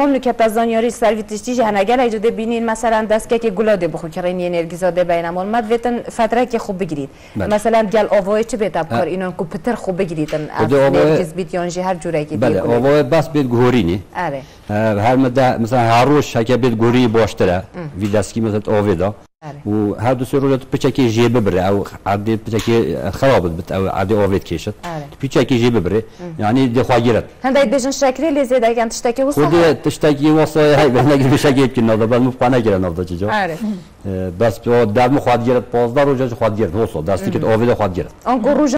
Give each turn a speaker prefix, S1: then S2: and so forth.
S1: ممنون که تزانیاری سرویتشتی جهنگل ایجاده بینین. مثلا دست که گلاده بخو که این انرژی زاده بین مد ویتن فتره که خوب بگیرید. بله. مثلا گل آوای چه بیت کار کو پتر خوب بگیریدن. انرژی بیت یانجی هر جوره که
S2: بله آوای بس بیت گورینی
S1: آره.
S2: هر مده مثلا هر روز شکه بیت گوری باشتره وی دستی مثلا آویدا و هر دو سه روز پچکی جیب ببره او عادی پچکی خراب بت او عادی آوید کشت پچکی جیب ببره یعنی دی خواگیرت
S1: هنده بیشن شکری لیزه دکن تشتکی وصا
S2: خود تشتکی وصا های بهنه گیر بشکی که نادا بعد مفقانه گیره نادا چجا بس در مخواد گیرت 15 روز خواهد گیرت وصا دستی که آوید خواهد گیرت
S1: آنکو روز